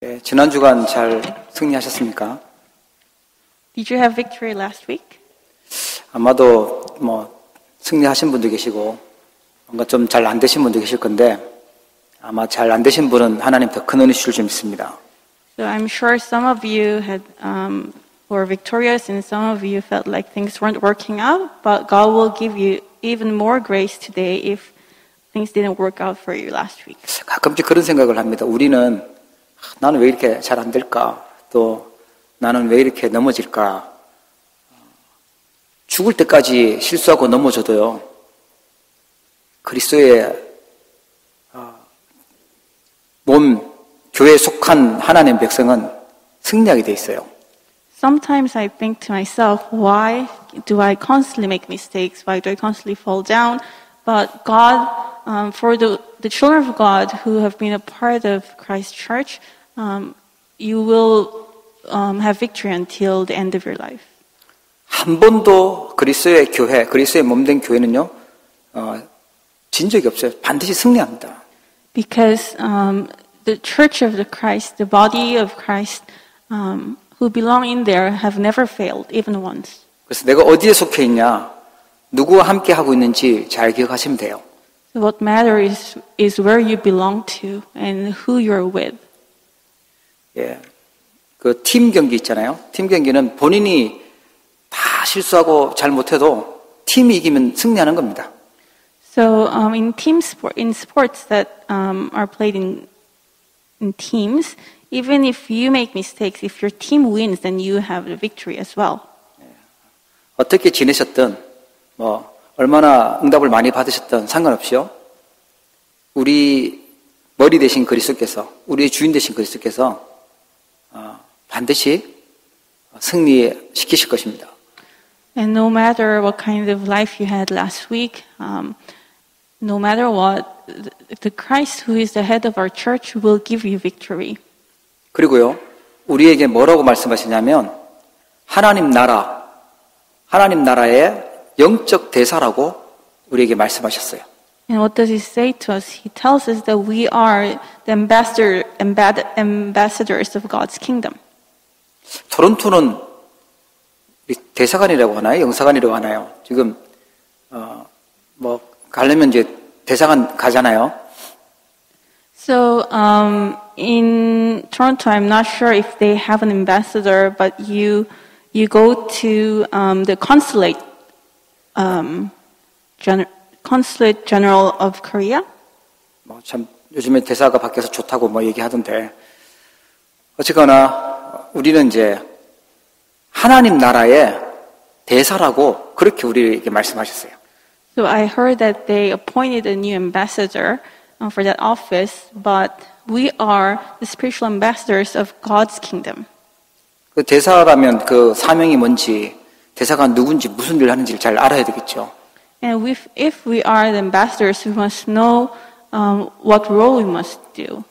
네, 지난 주간 잘 승리하셨습니까? Did you have victory last week? 아마도 뭐 승리하신 분도 계시고 뭔가 좀 잘 안 되신 분도 계실 건데 아마 잘 안 되신 분은 하나님 더 큰 은혜 주실 줄 믿습니다. So I'm sure some of you had um, were victorious, and some of you felt like things weren't working out. But God will give you even more grace today if things didn't work out for you last week. 가끔씩 그런 생각을 합니다. 우리는 아, 나는 왜 이렇게 잘 안 될까? 또 나는 왜 이렇게 넘어질까? 죽을 때까지 실수하고 넘어져도요. 그리스도의 어, 몸 교회에 속한 하나님 백성은 승리하게 돼 있어요. Sometimes I think to myself, why do I constantly make mistakes? Why do I constantly fall down? But God, um, for the, the children of God who have been a part of Christ Church, um, you will um, have victory until the end of your life. 한 번도 그리스도의 교회, 그리스도의 몸된 교회는요, 어, 진 적이 없어요. 반드시 승리합니다. Because um, the church of the Christ, the body of Christ, um, who belong in there have never failed, even once. 그래서 내가 어디에 속해 있냐, 누구와 함께 하고 있는지 잘 기억하시면 돼요. What matters is, is where you belong to and who you're with. 예. 그 팀 경기 있잖아요. 팀 경기는 본인이 다 실수하고 잘 못해도 팀이 이기면 승리하는 겁니다. So um, in team sport, in sports that um, are played in in teams, even if you make mistakes, if your team wins, then you have the victory as well. 어떻게 지내셨든, 뭐, 얼마나 응답을 많이 받으셨든 상관없이요. 우리 머리 대신 그리스도께서, 우리의 주인 대신 그리스도께서, 어, 반드시 승리시키실 것입니다. And no matter what kind of life you had last week, um, no matter what, the- the Christ who is the head of our church will give you victory. 그리고요, 우리에게 뭐라고 말씀하시냐면, 하나님 나라, 하나님 나라의 영적 대사라고 우리에게 말씀하셨어요. And what does he say to us? He tells us that we are the ambassador, ambassadors of God's kingdom. 토론토는 대사관이라고 하나요? 영사관이라고 하나요? 지금 어, 뭐 가려면 이제 대사관 가잖아요. So um, in Toronto, I'm not sure if they have an ambassador, but you you go to um, the consulate, um, gen- consulate general of Korea. 뭐 참 요즘에 대사가 바뀌어서 좋다고 뭐 얘기하던데 어쨌거나 우리는 이제 하나님 나라의 대사라고 그렇게 우리에게 말씀하셨어요. So I heard that they appointed a new ambassador uh, for that office, but we are the spiritual ambassadors of God's kingdom. 그 대사라면 그 사명이 뭔지 대사가 누군지 무슨 일을 하는지를 잘 알아야 되겠죠. And if, if we are the ambassadors, we must know um, what role we must do.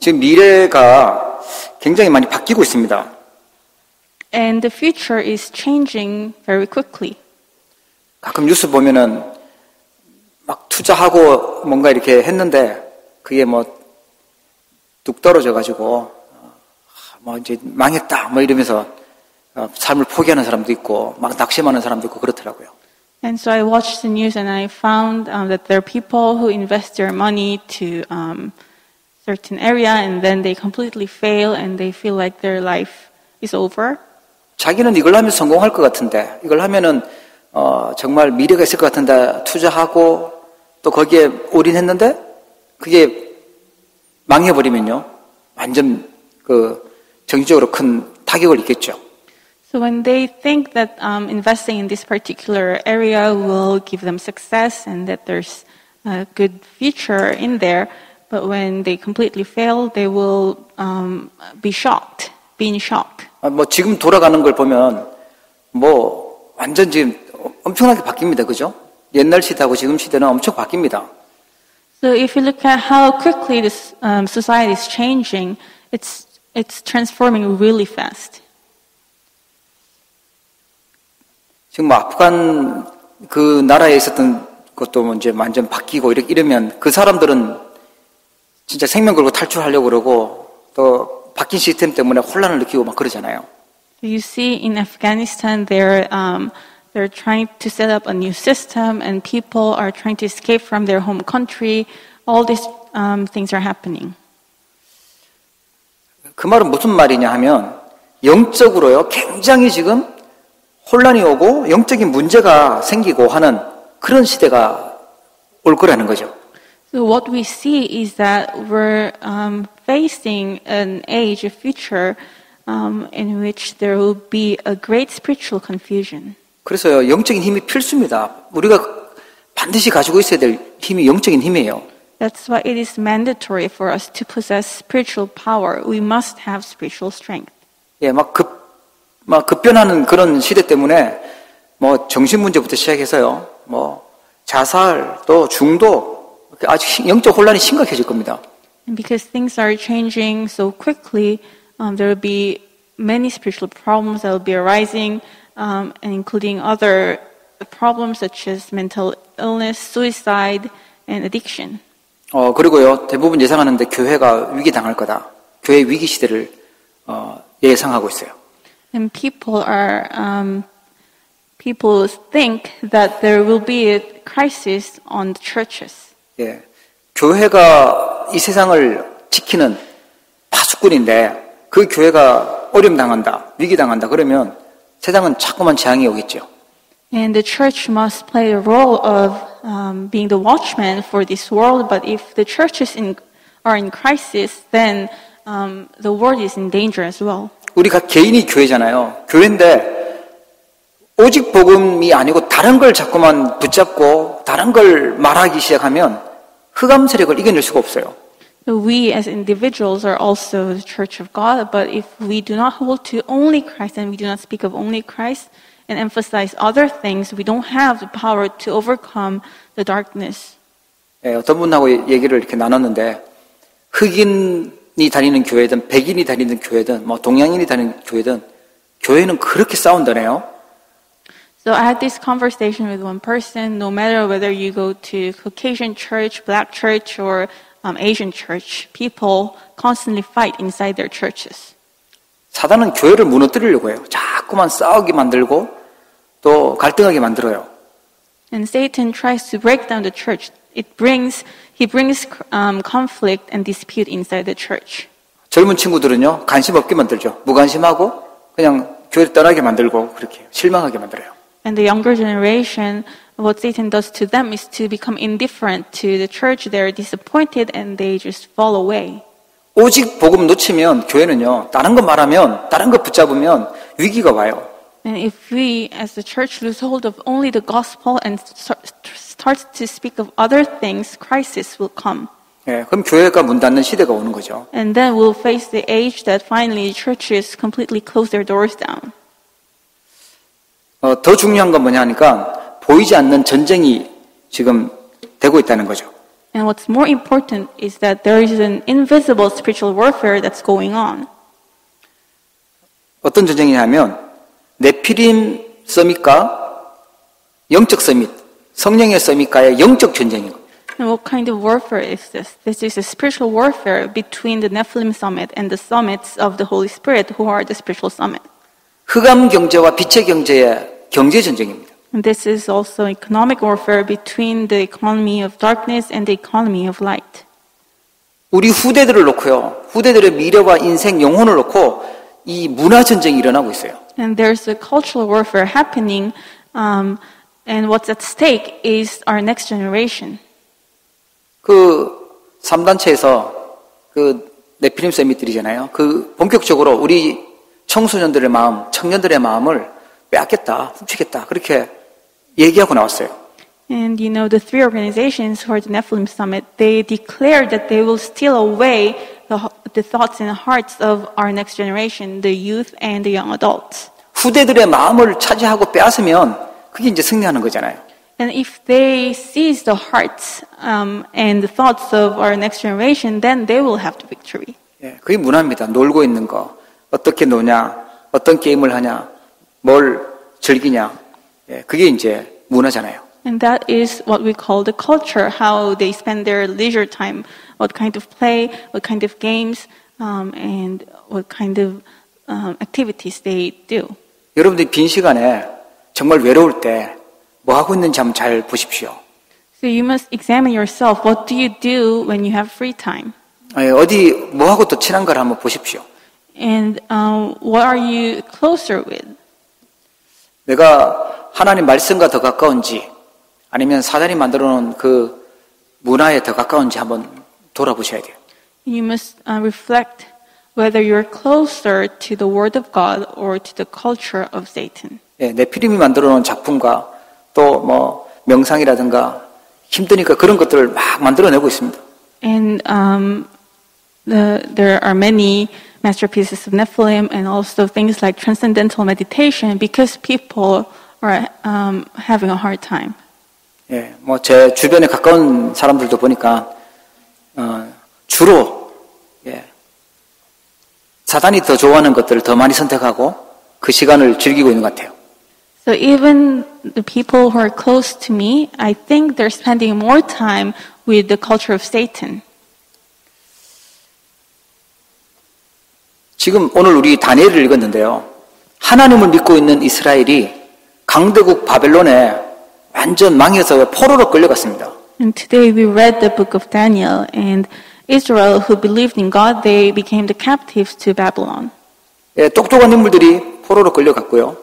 지금 미래가 굉장히 많이 바뀌고 있습니다. And the future is changing very quickly. 가끔 뉴스 보면은 막 투자하고 뭔가 이렇게 했는데 그게 뭐 뚝 떨어져 가지고 뭐 이제 망했다 뭐 이러면서 어, 삶을 포기하는 사람도 있고 막 낙심하는 사람도 있고 그렇더라고요. And so I watched the news and I found um, that there are people who invest their money to um, certain area and then they completely fail and they feel like their life is over. 자기는 이걸 하면 성공할 것 같은데 이걸 하면은 어, 정말 미래가 있을 것 같은데 투자하고 또 거기에 올인했는데 그게 망해버리면요 완전 그 정신적으로 큰 타격을 입겠죠. So when they think that um, investing in this particular area will give them success and that there's a good future in there, but when they completely fail, they will um, be shocked, be in shock. 아, 뭐 지금 돌아가는 걸 보면 뭐 완전 지금 엄청나게 바뀝니다. 그죠? 옛날 시대하고 지금 시대는 엄청 바뀝니다. So if you look at how quickly this um, society is changing, it's it's transforming really fast. 지금 뭐 아프간 그 나라에 있었던 것도 뭐 이제 완전 바뀌고 이렇게 이러면 그 사람들은 진짜 생명 걸고 탈출하려고 그러고 또 바뀐 시스템 때문에 혼란을 느끼고 막 그러잖아요. You see, in Afghanistan, they're um, they're trying to set up a new system, and people are trying to escape from their home country. All these um, things are happening. 그 말은 무슨 말이냐 하면 영적으로요 굉장히 지금 혼란이 오고 영적인 문제가 생기고 하는 그런 시대가 올 거라는 거죠. So what we see is that we're um, facing an age, a future, um, in which there will be a great spiritual confusion. 그래서요 영적인 힘이 필수입니다. 우리가 반드시 가지고 있어야 될 힘이 영적인 힘이에요. That's why it is mandatory for us to possess spiritual power. We must have spiritual strength. 예, 막 급, 막 급변하는 그런 시대 때문에 뭐 정신 문제부터 시작해서요, 뭐 자살 또 중독 아주 시- 영적 혼란이 심각해질 겁니다. Because things are changing so quickly, um, there will be many spiritual problems that will be arising, um, and including other problems such as mental illness, suicide, and addiction. 어 그리고요 대부분 예상하는데 교회가 위기 당할 거다. 교회 위기 시대를 어, 예상하고 있어요. And people are, um, people think that there will be a crisis on the churches. 예, 교회가 이 세상을 지키는 파수꾼인데 그 교회가 어려움 당한다, 위기 당한다 그러면 세상은 자꾸만 재앙이 오겠죠. And the church must play the role of um, being the watchman for this world. But if the churches in, are in crisis, then um, the world is in danger as well. 우리가 개인이 교회잖아요. 교회인데 오직 복음이 아니고 다른 걸 자꾸만 붙잡고 다른 걸 말하기 시작하면 흑암 세력을 이겨낼 수가 없어요. We as individuals are also the church of God. But if we do not hold to only Christ and we do not speak of only Christ and emphasize other things, we don't have the power to overcome the darkness. 예, 어떤 분하고 얘기를 이렇게 나눴는데 흑인이 다니는 교회든 백인이 다니는 교회든 뭐 동양인이 다니는 교회든 교회는 그렇게 싸운다네요. So I had this conversation with one person. No matter whether you go to Caucasian church, black church, or um, Asian church, people constantly fight inside their churches. 사단은 교회를 무너뜨리려고 해요. 자꾸만 싸우게 만들고 또 갈등하게 만들어요. And Satan tries to break down the church. It brings, he brings um, conflict and dispute inside the church. 젊은 친구들은요 관심 없게 만들죠. 무관심하고 그냥 교회를 떠나게 만들고 그렇게 실망하게 만들어요. And the younger generation, what Satan does to them is to become indifferent to the church. They're disappointed and they just fall away. 오직 복음 놓치면 교회는요 다른 거 말하면 다른 거 붙잡으면 위기가 와요. And if we, as the church, lose hold of only the gospel and start, start to speak of other things, crisis will come. 예, 그럼 교회가 문 닫는 시대가 오는 거죠. And then we'll face the age that finally churches completely close their doors down. 어, 더 중요한 건 뭐냐 하니까 보이지 않는 전쟁이 지금 되고 있다는 거죠. And what's more important is that there is an invisible spiritual warfare that's going on. 어떤 전쟁이냐면 네피림 서밋과 영적 서밋, 성령의 서밋과의 영적 전쟁인 거예요. And what kind of warfare is this? This is a spiritual warfare between the Nephilim summit and the summits of the Holy Spirit, who are the spiritual summit. 흑암 경제와 빛의 경제의 경제 전쟁입니다. And this is also economic warfare between the economy of darkness and the economy of light. 우리 후대들을 놓고요. 후대들의 미래와 인생, 영혼을 놓고 이 문화 전쟁이 일어나고 있어요. And there's a cultural warfare happening, um, and what's at stake is our next generation. 그 3단체에서 그 네피림 세미들이잖아요. 그 본격적으로 우리 청소년들의 마음, 청년들의 마음을 빼앗겠다, 훔치겠다. 그렇게 얘기하고 나왔어요. And you know, the three organizations who are the Nephilim Summit, they declared that they will steal away the, the thoughts and hearts of our next generation, the youth and the young adults. 후대들의 마음을 차지하고 빼앗으면 그게 이제 승리하는 거잖아요. And if they seize the hearts um, and the thoughts of our next generation, then they will have the victory. 예, 그게 문화입니다. 놀고 있는 거, 어떻게 노냐, 어떤 게임을 하냐, 뭘 즐기냐, 예, 그게 이제 문화잖아요. And that is what we call the culture, how they spend their leisure time, what kind of play, what kind of games, um, and what kind of um, activities they do. 여러분들이 빈 시간에 정말 외로울 때 뭐 하고 있는지 한번 잘 보십시오. So you must examine yourself. What do you do when you have free time? 예, 어디 뭐 하고 또 친한가를 한번 보십시오. And um, what are you closer with? 내가 하나님 말씀과 더 가까운지 아니면 사단이 만들어 놓은 그 문화에 더 가까운지 한번 돌아보셔야 돼요. You must uh, reflect whether you're closer to the Word of God or to the culture of Satan. 예, 내 피림이 만들어 놓은 작품과 또 뭐 명상이라든가 힘드니까 그런 것들을 막 만들어내고 있습니다. And um, the, there are many masterpieces of Nephilim and also things like transcendental meditation because people are um, having a hard time. 예, 뭐 제 주변에 가까운 사람들도 보니까 어, 주로 예, 사단이 더 좋아하는 것들을 더 많이 선택하고 그 시간을 즐기고 있는 것 같아요. So even the people who are close to me, I think they're spending more time with the culture of Satan. 지금 오늘 우리 다니엘을 읽었는데요. 하나님을 믿고 있는 이스라엘이 강대국 바벨론에 완전 망해서 포로로 끌려갔습니다. And today we read the book of Daniel and Israel who believed in God, they became the captives to Babylon. 예, 똑똑한 인물들이 포로로 끌려갔고요.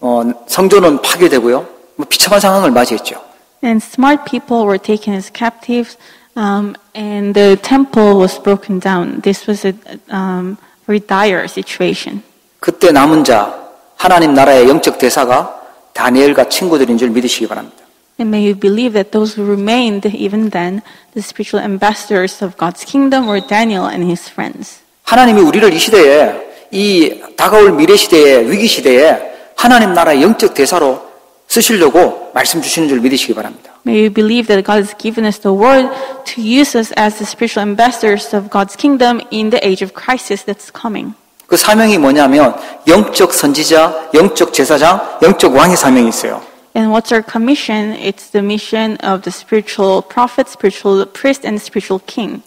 어, 성전은 파괴되고요. 뭐 비참한 상황을 맞이했죠. And smart people were taken as captives, um, and the temple was broken down. This was a um, very dire situation. 그때 남은 자 하나님 나라의 영적 대사가 다니엘과 친구들인 줄 믿으시기 바랍니다. And may you believe that those who remained, even then, the spiritual ambassadors of God's kingdom were Daniel and his friends. 하나님이 우리를 이 시대에 이 다가올 미래 시대에 위기 시대에 하나님 나라의 영적 대사로 쓰시려고 말씀 주시는 줄 믿으시기 바랍니다. May you believe that God has given us the word to use us as the spiritual ambassadors of God's kingdom in the age of crisis that's coming. 그 사명이 뭐냐면 영적 선지자, 영적 제사장, 영적 왕의 사명이 있어요. And what's our commission? It's the mission of the spiritual prophet, spiritual priest, and spiritual king.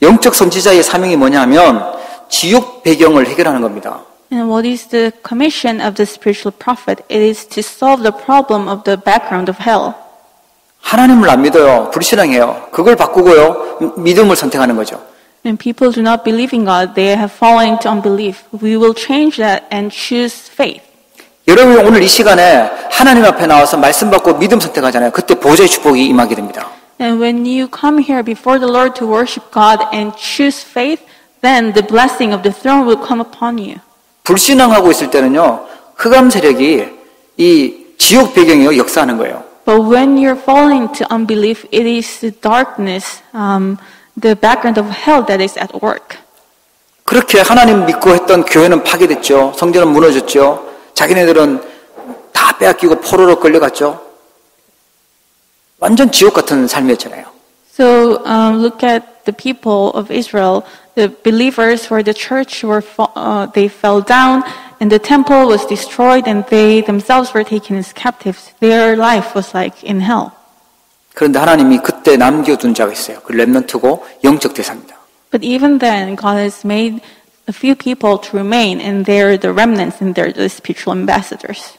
영적 선지자의 사명이 뭐냐면 지옥 배경을 해결하는 겁니다. And what is the commission of the spiritual prophet? It is to solve the problem of the background of hell. 하나님을 안 믿어요. 불신앙해요. 그걸 바꾸고요. 믿음을 선택하는 거죠. And people do not believe in God, they have fallen into unbelief. We will change that and choose faith. 여러분이 오늘 이 시간에 하나님 앞에 나와서 말씀 받고 믿음 선택하잖아요. 그때 보좌의 축복이 임하게 됩니다. And when you come here before the Lord to worship God and choose faith, then the blessing of the throne will come upon you. 불신앙하고 있을 때는요. 흑암 세력이 이 지옥 배경이요 역사하는 거예요. But when you're falling into unbelief, it is the darkness, um, the background of hell that is at work. 그렇게 하나님 믿고 했던 교회는 파괴됐죠. 성전은 무너졌죠. 자기네들은 다 빼앗기고 포로로 끌려갔죠. 완전 지옥 같은 삶이었잖아요. So um, look at the people of Israel. The believers who were the church were fa- uh, they fell down, and the temple was destroyed, and they themselves were taken as captives. Their life was like in hell. 그런데 하나님이 그때 남겨둔 자가 있어요. 그 렘넌트고 영적 대사입니다. But even then, God has made a few people to remain, and they're the remnants, and they're the spiritual ambassadors.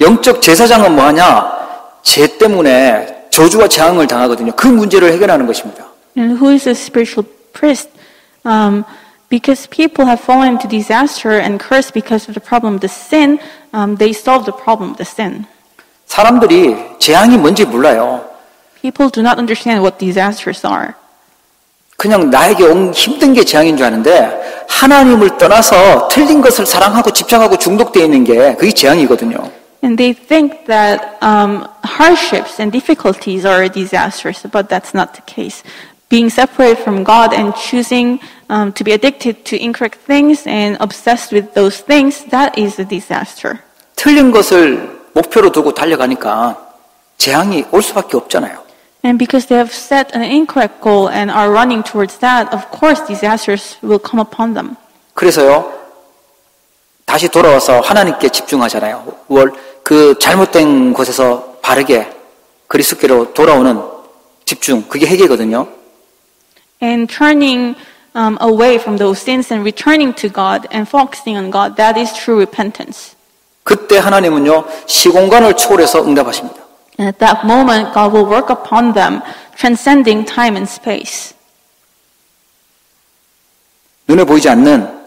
영적 제사장은 뭐하냐? 죄 때문에 저주와 재앙을 당하거든요. 그 문제를 해결하는 것입니다. And who is a spiritual priest? Um, because people have fallen into disaster and cursed because of the problem of the sin, um, they solve the problem of the sin. 사람들이 재앙이 뭔지 몰라요. People do not understand what disasters are. 그냥 나에게 온 힘든 게 재앙인 줄 아는데 하나님을 떠나서 틀린 것을 사랑하고 집착하고 중독되어 있는 게 그게 재앙이거든요. And they think that um, hardships and difficulties are disasters, but that's not the case. Being separated from God and choosing um, to be addicted to incorrect things and obsessed with those things, that is a disaster. 틀린 것을 목표로 두고 달려가니까 재앙이 올 수밖에 없잖아요. And because they have set an incorrect goal and are running towards that, of course disasters will come upon them. 그래서요, 다시 돌아와서 하나님께 집중하잖아요. 월, 그 잘못된 곳에서 바르게 그리스도께로 돌아오는 집중, 그게 회개거든요. And turning um, away from those sins and returning to God and focusing on God, that is true repentance. 그때 하나님은요, 시공간을 초월해서 응답하십니다. And at that moment, God will work upon them, transcending time and space. 눈에 보이지 않는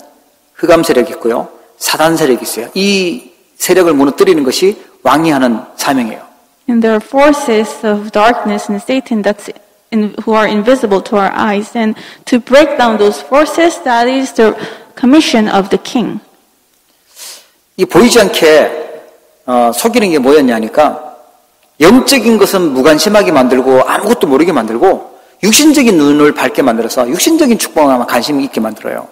흑암 세력이 있고요. 사단 세력이 있어요. 이 세력을 무너뜨리는 것이 왕이 하는 사명이에요. And there are forces of darkness and Satan that's in, who are invisible to our eyes. And to break down those forces, that is the commission of the king. 이 보이지 않게 어, 속이는 게 뭐였냐니까 영적인 것은 무관심하게 만들고 아무것도 모르게 만들고 육신적인 눈을 밝게 만들어서 육신적인 축복에만 관심이 있게 만들어요.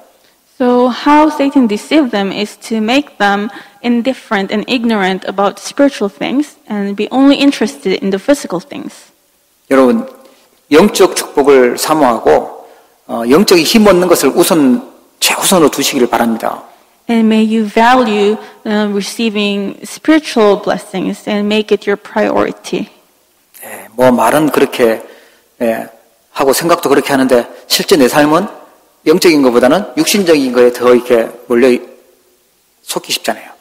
So how Satan deceived them is to make them indifferent and ignorant about spiritual things and be only interested in the physical things. 여러분 영적 축복을 사모하고 어, 영적인 힘 얻는 것을 우선 최우선으로 두시기를 바랍니다. And may you value uh, receiving spiritual blessings and make it your priority. 예, 뭐 말은 그렇게 예, 하고 생각도 그렇게 하는데 실제 내 삶은 영적인 것보다는 육신적인 거에 더 이렇게 몰려 속기 쉽잖아요.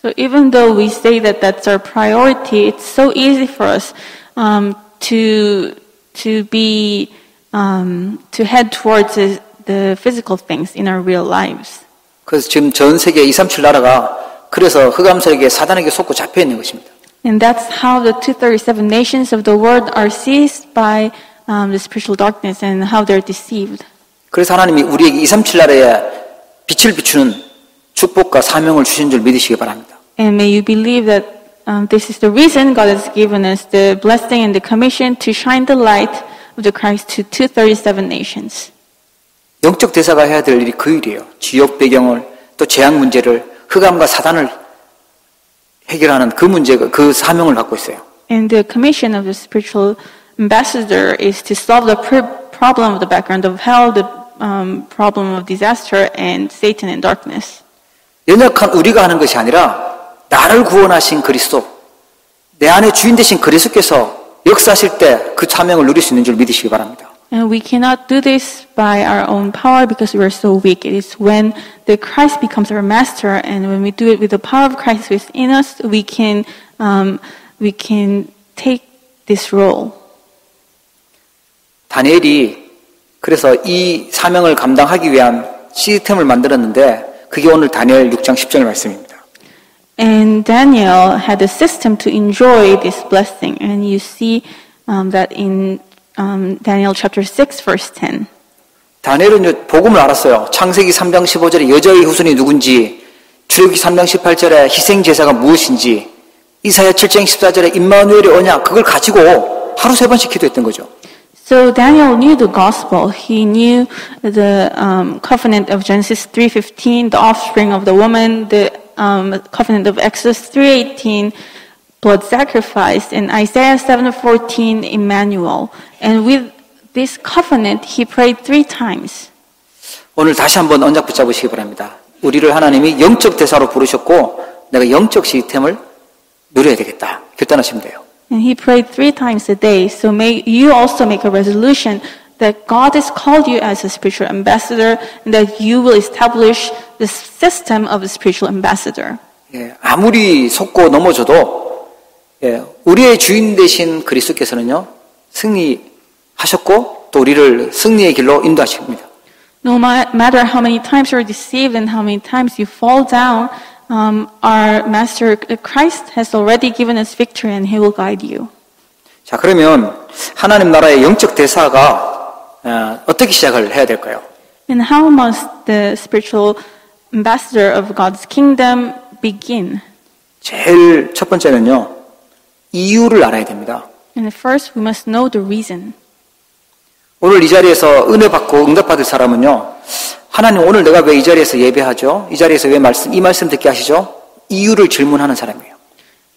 So even though we say that that's our priority, it's so easy for us um, to to be um, to head towards the, the physical things in our real lives. 그래서 지금 전 세계 237 나라가 그래서 흑암세력에 사단에게 속고 잡혀 있는 것입니다. And that's how the 237 nations of the world are seized by um, the spiritual darkness and how they're deceived. 그래서 하나님이 우리에게 237 나라에 빛을 비추는 축복과 사명을 주신 줄 믿으시기 바랍니다. And may you believe that um, this is the reason God has given us the blessing and the commission to shine the light of the Christ to 237 nations. 영적 대사가 해야 될 일이 그 일이에요. 지역 배경을 또 재앙 문제를 흑암과 사단을 해결하는 그 문제가 그 사명을 갖고 있어요. And the commission of the spiritual ambassador is to solve the pr- problem of the background of hell, the um, problem of disaster, and Satan and darkness. 연약한 우리가 하는 것이 아니라 나를 구원하신 그리스도, 내 안에 주인 되신 그리스도께서 역사하실 때 그 사명을 누릴 수 있는 줄 믿으시기 바랍니다. And we cannot do this by our own power because we are so weak. It is when the Christ becomes our master, and when we do it with the power of Christ within us, we can um, we can take this role. 다니엘이 그래서 이 사명을 감당하기 위한 시스템을 만들었는데 그게 오늘 다니엘 6장 10절 말씀입니다. And Daniel had a system to enjoy this blessing, and you see um, that in um, Daniel chapter six, verse ten. 다니엘은 이제 복음을 알았어요. 창세기 3장 15절에 여자의 후손이 누군지, 출애굽기 3장 18절에 희생 제사가 무엇인지, 이사야 7장 14절에 임마누엘이 오냐 그걸 가지고 하루 세 번씩 기도했던 거죠. So Daniel knew the gospel. He knew the um, covenant of Genesis 3:15, the offspring of the woman, the um, covenant of Exodus 3:18, blood sacrifice, and Isaiah 7:14, Emmanuel. And with this covenant, he prayed three times. 오늘 다시 한번 언작 붙잡으시기 바랍니다. 우리를 하나님이 영적 대사로 부르셨고 내가 영적 시스템을 누려야 되겠다. 결단하시면 돼요. And he prayed three times a day. So may you also make a resolution that God has called you as a spiritual ambassador and that you will establish the system of a spiritual ambassador. 예, 아무리 속고 넘어져도 예, 우리의 주인 되신 그리스도께서는요 승리하셨고 또 우리를 승리의 길로 인도하십니다. No ma- matter how many times you're deceived and how many times you fall down, um, our Master Christ has already given us victory and He will guide you. 자 그러면 하나님 나라의 영적 대사가 어, 어떻게 시작을 해야 될까요? And how must the spiritual ambassador of God's kingdom begin? 제일 첫 번째는요 이유를 알아야 됩니다. And first, we must know the reason. 오늘 이 자리에서 은혜 받고 응답 받을 사람은요 하나님 오늘 내가 왜 이 자리에서 예배하죠? 이 자리에서 왜 말씀 이 말씀 듣게 하시죠? 이유를 질문하는 사람이에요.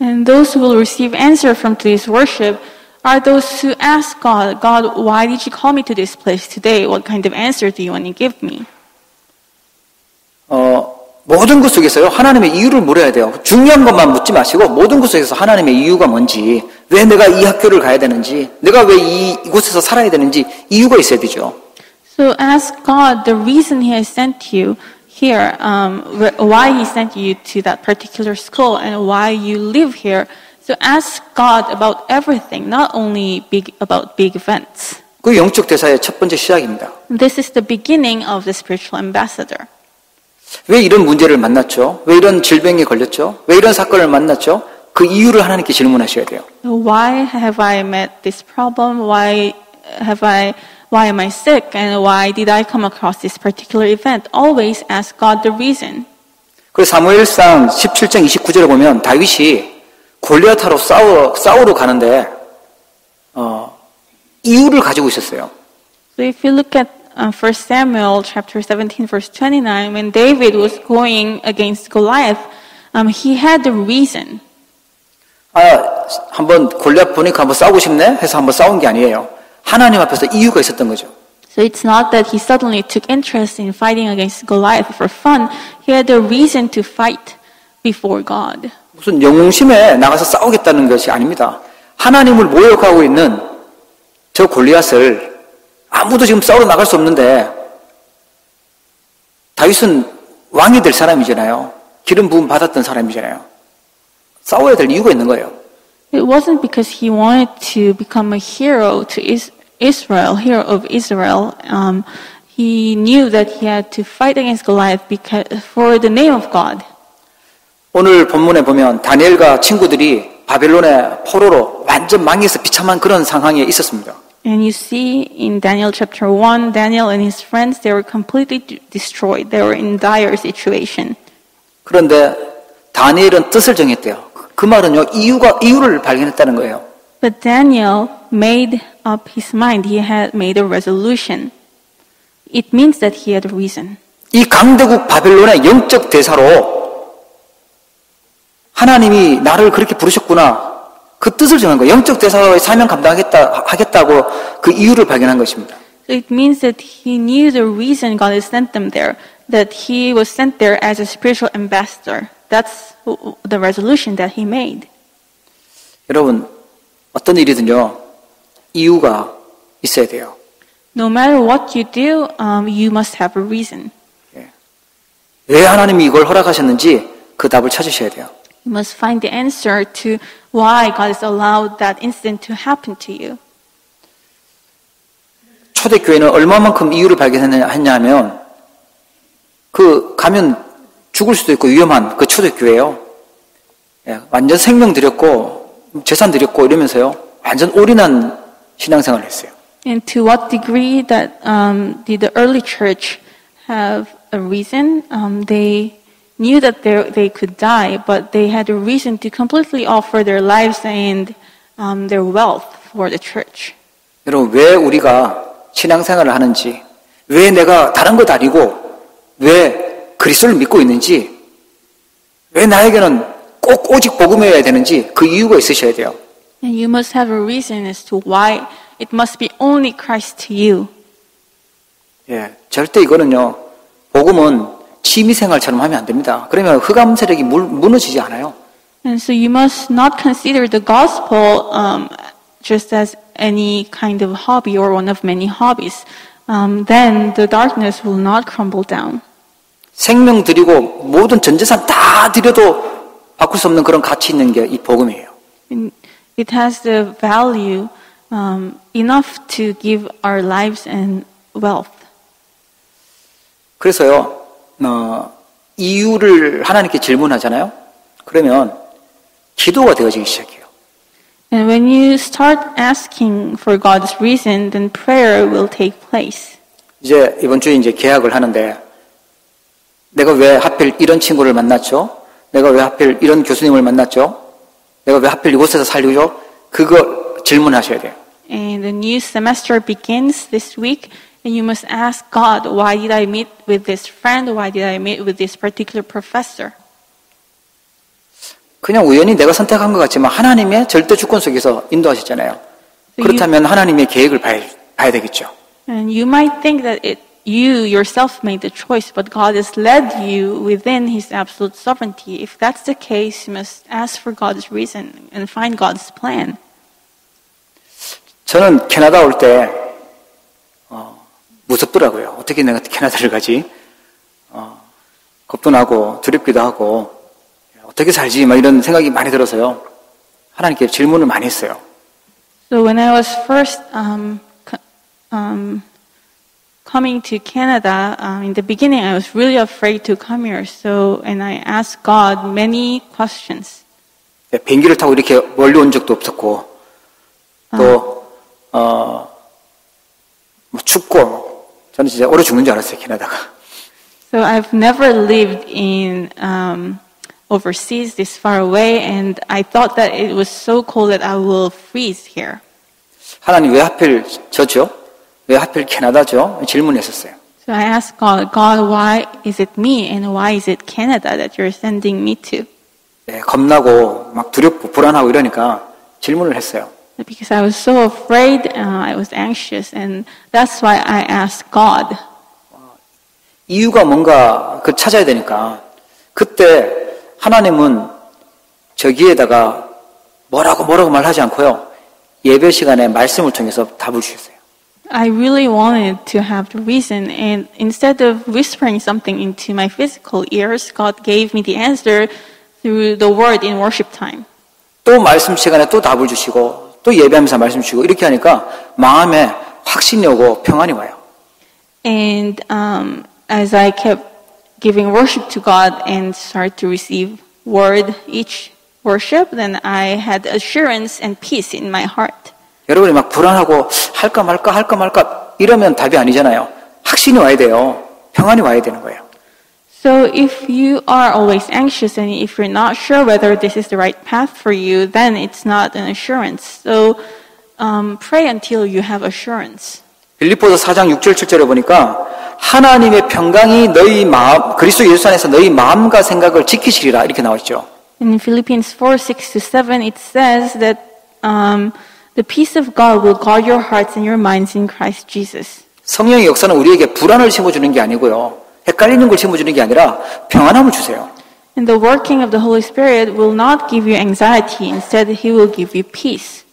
And those who will receive answer from today's worship are those who ask God, God, why did you call me to this place today? What kind of answer do you want to give me? 어, 모든 것 속에서요, 하나님의 이유를 물어야 돼요. 중요한 것만 묻지 마시고, 모든 것 속에서 하나님의 이유가 뭔지, 왜 내가 이 학교를 가야 되는지, 내가 왜 이, 이곳에서 살아야 되는지, 이유가 있어야 되죠. So So ask God the reason He has sent you here, um, wh- why He sent you to that particular school, and why you live here. So ask God about everything, not only big, about big events. 그 영적 대사의 첫 번째 시작입니다. This is the beginning of the spiritual ambassador. 왜 이런 문제를 만났죠? 왜 이런 질병에 걸렸죠? 왜 이런 사건을 만났죠? 그 이유를 하나님께 질문하셔야 돼요. Why have I met this problem? Why have I, why am I sick? And why did I come across this particular event? Always ask God the reason. 그래서 사무엘상 17장 29절에 보면 다윗이 골리앗하러 싸우, 싸우러 가는데 어, 이유를 가지고 있었어요. So if you look at uh, 1 Samuel chapter 17 verse 29, when David was going against Goliath, um, he had the reason. 아, 한번 골리앗 보니까 한번 싸우고 싶네 해서 한번 싸운 게 아니에요. 하나님 앞에서 이유가 있었던 거죠. So it's not that he suddenly took interest in fighting against Goliath for fun. He had a reason to fight before God. 무슨 영웅심에 나가서 싸우겠다는 것이 아닙니다. 하나님을 모욕하고 있는 저 골리앗을 아무도 지금 싸우러 나갈 수 없는데 다윗은 왕이 될 사람이잖아요. 기름 부음 받았던 사람이잖아요. 싸워야 될 이유가 있는 거예요. It wasn't because he wanted to become a hero to Is- Israel, hero of Israel. Um, he knew that he had to fight against Goliath because, for the name of God. 오늘 본문에 보면 다니엘과 친구들이 바벨론의 포로로 완전 망해서 비참한 그런 상황에 있었습니다. And you see in Daniel chapter 1, Daniel and his friends, they were completely d- destroyed. They were in dire situation. 그런데 다니엘은 뜻을 정했대요. 그- 그 말은요, 이유가, 이유를 발견했다는 거예요. But Daniel made up his mind. He had made a resolution. It means that he had a reason. 이 강대국 바벨론의 영적 대사로 하나님이 나를 그렇게 부르셨구나. 그 뜻을 정한 거예요. 영적 대사의 사명 감당하겠다, 하겠다고 그 이유를 발견한 것입니다. So it means that he knew the reason God has sent them there, that he was sent there as a spiritual ambassador. That's the resolution that he made. 여러분, 어떤 일이든요, 이유가 있어야 돼요. No matter what you do, um, you must have a reason. 왜 하나님이 이걸 허락하셨는지 그 답을 찾으셔야 돼요. You must find the answer to why God has allowed that incident to happen to you. 초대교회는 얼마만큼 이유를 발견했냐 하면, 그, 가면 죽을 수도 있고 위험한 그 초대교회요. 예, 완전 생명 드렸고, 재산 드렸고 이러면서요. 완전 올인한 신앙생활을 했어요. And to what degree that um, did the early church have a reason? Um, they knew that they could die, but they had a reason to completely offer their lives and um, their wealth for the church. 여러분, 왜 우리가 신앙생활을 하는지, 왜 내가 다른 것 아니고, 왜 그리스도를 믿고 있는지, 왜 나에게는 꼭 오직 복음이어야 되는지 그 이유가 있으셔야 돼요. And you must have a reason as to why it must be only Christ to you. 예, 절대 이거는요, 복음은 취미생활처럼 하면 안 됩니다. 그러면 흑암 세력이 물- 무너지지 않아요. And so you must not consider the gospel um, just as any kind of hobby or one of many hobbies. Um, then the darkness will not crumble down. 생명 드리고 모든 전 재산 다 드려도 바꿀 수 없는 그런 가치 있는 게 이 복음이에요. And it has the value um, enough to give our lives and wealth. 그래서요, 어, 이유를 하나님께 질문하잖아요. 그러면 기도가 되어지기 시작해요. And when you start asking for God's reason, then prayer will take place. 이제 이번 주에 이제 계약을 하는데 내가 왜 하필 이런 친구를 만났죠? 내가 왜 하필 이런 교수님을 만났죠? 내가 왜 하필 이곳에서 살려죠? 그거 질문하셔야 돼요. And the new semester begins this week, and you must ask God, why did I meet with this friend? Why did I meet with this particular professor? 그냥 우연히 내가 선택한 것 같지만 하나님의 절대 주권 속에서 인도하셨잖아요. 그렇다면 하나님의 계획을 봐야, 봐야 되겠죠. And you might think that it, you yourself made the choice, but God has led you within His absolute sovereignty. If that's the case, you must ask for God's reason and find God's plan. 저는 캐나다 올 때, 어, 무섭더라고요. 어떻게 내가 캐나다를 가지? 어, 겁도 나고 두렵기도 하고 어떻게 살지? 막 이런 생각이 많이 들어서요. 하나님께 질문을 많이 했어요. So when I was first um, um, coming to Canada, um, in the beginning I was really afraid to come here. So and I asked God many questions. 예, 비행기를 타고 이렇게 멀리 온 적도 없었고 또 어, 뭐 춥고 저는 진짜 얼어 죽는 줄 알았어요 캐나다가. So I've never lived in um, overseas this far away, and I thought that it was so cold that I will freeze here. 하나님 왜 하필 저죠? 왜 하필 캐나다죠? 질문했었어요. So I asked God, God, why is it me, and why is it Canada that you're sending me to? 예, 겁나고 막 두렵고 불안하고 이러니까 질문을 했어요. Because I was so afraid, uh, I was anxious, and that's why I asked God. 이유가 뭔가 그 찾아야 되니까 그때 하나님은 저기에다가 뭐라고 뭐라고 말하지 않고요. 예배 시간에 말씀을 통해서 답을 주셨어요. I really wanted to have the reason, and instead of whispering something into my physical ears, God gave me the answer through the word in worship time. 또 말씀 시간에 또 답을 주시고 또 예배하면서 말씀 주시고 이렇게 하니까 마음에 확신이 오고 평안이 와요. And um, as I kept giving worship to God and start to receive word each worship, then I had assurance and peace in my heart. 여러분이 막 불안하고 할까 말까 할까 말까 이러면 답이 아니잖아요. 확신이 와야 돼요. 평안이 와야 되는 거예요. So if you are always anxious and if you're not sure whether this is the right path for you, then it's not an assurance. So um, pray until you have assurance. 빌립보서 4장 6절 7절에 보니까 하나님의 평강이 너희 마음 그리스도 예수 안에서 너희 마음과 생각을 지키시리라 이렇게 나와 있죠. And in Philippians 4 6 to 7, it says that um, the peace of God will guard your hearts and your minds in Christ Jesus. 성령의 역사는 우리에게 불안을 심어주는 게 아니고요. 헷갈리는 걸 심어주는 게 아니라 평안함을 주세요. And the working of the Holy Spirit will not give you anxiety, instead, He will give you peace.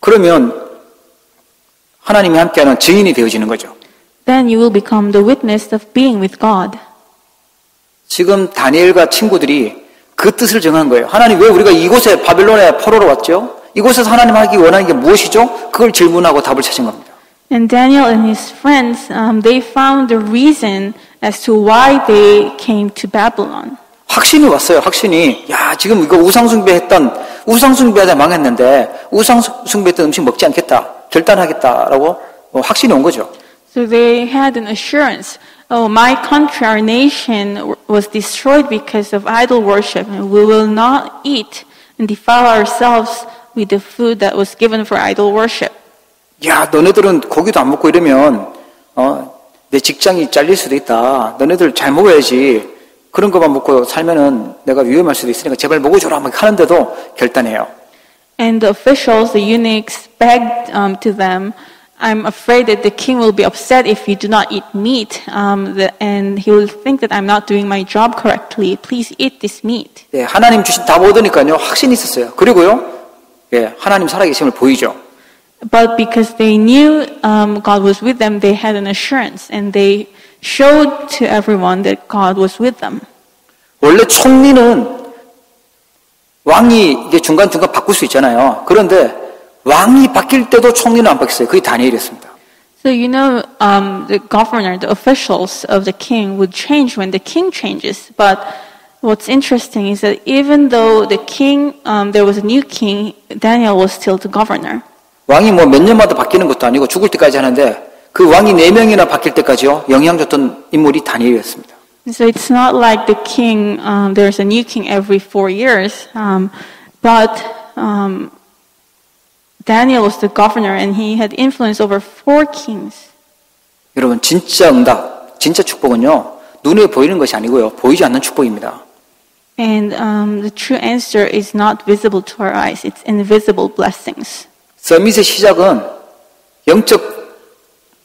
그러면 하나님이 함께하는 증인이 되어지는 거죠. Then you will become the witness of being with God. 지금 다니엘과 친구들이 그 뜻을 정한 거예요. 하나님 왜 우리가 이곳에 바벨론에 포로로 왔죠? 이곳에서 하나님 하기 원하는 게 무엇이죠? 그걸 질문하고 답을 찾은 겁니다. And Daniel and his friends, um, they found the reason as to why they came to Babylon. 확신이 왔어요. 확신이 야 지금 이거 우상숭배했던 우상숭배하다 망했는데 우상숭배했던 음식 먹지 않겠다 결단하겠다라고 뭐 확신이 온 거죠. So they had an assurance. Oh, my country, our nation w- was destroyed because of idol worship, and we will not eat and defile ourselves with the food that was given for idol worship. 야 너네들은 고기도 안 먹고 이러면 어, 내 직장이 잘릴 수도 있다. 너네들 잘 먹어야지. 그런 것만 먹고 살면은 내가 위험할 수도 있으니까 제발 먹어줘라 막 하는데도 결단해요. And the officials, the eunuchs, begged um, to them, I'm afraid that the king will be upset if you do not eat meat, um, the, and he will think that I'm not doing my job correctly. Please eat this meat. 예, 하나님 주신 답 얻으니까요 확신이 있었어요. 그리고요 예, 하나님 살아계심을 보이죠. But because they knew um, God was with them, they had an assurance, and they showed to everyone that God was with them. 원래 총리는 왕이 이게 중간중간 바꿀 수 있잖아요. 그런데 왕이 바뀔 때도 총리는 안 바뀌었어요. 그게 다니엘이었습니다. So you know, um, the governor, the officials of the king would change when the king changes. But what's interesting is that even though the king, um, there was a new king, Daniel was still the governor. 왕이 뭐 몇 년마다 바뀌는 것도 아니고 죽을 때까지 하는데 그 왕이 네 명이나 바뀔 때까지요 영향 줬던 인물이 다니엘이었습니다. So it's not like the king, um, there's a new king every four years, um, but um, Daniel was the governor and he had influence over four kings. 여러분 진짜 응답, 진짜 축복은요 눈에 보이는 것이 아니고요 보이지 않는 축복입니다. And um, the true answer is not visible to our eyes, it's invisible blessings. 서밋의 시작은 영적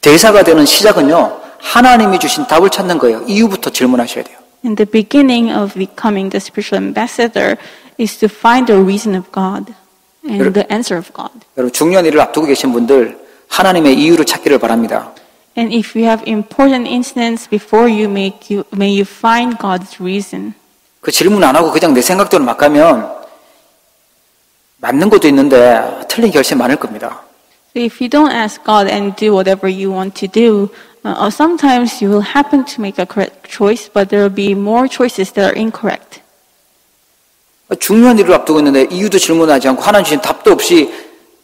대사가 되는 시작은요 하나님이 주신 답을 찾는 거예요. 이유부터 질문하셔야 돼요. And the beginning of becoming the spiritual ambassador is to find the reason of God and the answer of God. 여러분 중요한 일을 앞두고 계신 분들 하나님의 이유를 찾기를 바랍니다. And if you have important incidents before you, make you may you find God's reason. 그 질문 안 하고 그냥 내 생각대로 막 가면 맞는 것도 있는데 틀린 결심 많을 겁니다. So if you don't ask God and do whatever you want to do, uh, sometimes you will happen to make a correct choice, but there will be more choices that are incorrect. 중요한 일을 앞두고 있는데 이유도 질문하지 않고 하나님 주신 답도 없이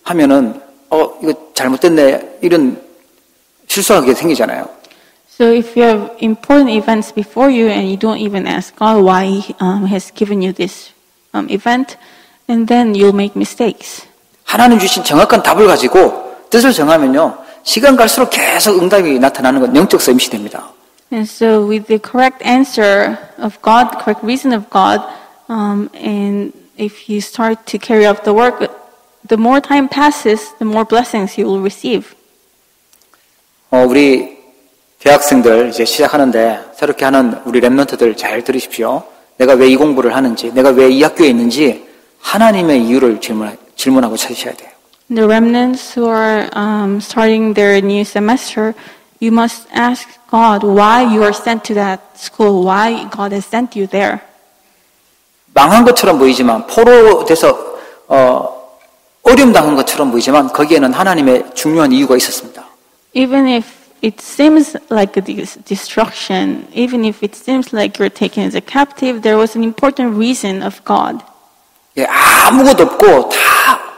하면은 어 이거 잘못됐네 이런 실수하게 생기잖아요. So if you have important events before you and you don't even ask God why He um, has given you this um, event, And then you'll make mistakes. 하나님 주신 정확한 답을 가지고 뜻을 정하면요 시간 갈수록 계속 응답이 나타나는 건 영적 셈이 됩니다. And so with the correct answer of God, the correct reason of God, um, and if you start to carry out the work, the more time passes, the more blessings you will receive. 어, 우리 대학생들 이제 시작하는데 새롭게 하는 우리 랩런트들 잘 들으십시오. 내가 왜 이 공부를 하는지, 내가 왜 이 학교에 있는지 하나님의 이유를 질문, 질문하고 찾으셔야 돼요. The remnants who are um, starting their new semester, you must ask God why you are sent to that school, why God has sent you there. 망한 것처럼 보이지만 포로돼서 어, 어려움 당한 것처럼 보이지만 거기에는 하나님의 중요한 이유가 있었습니다. Even if it seems like a dis- destruction, even if it seems like you're taken as a captive, there was an important reason of God. 예, 아무것도 없고 다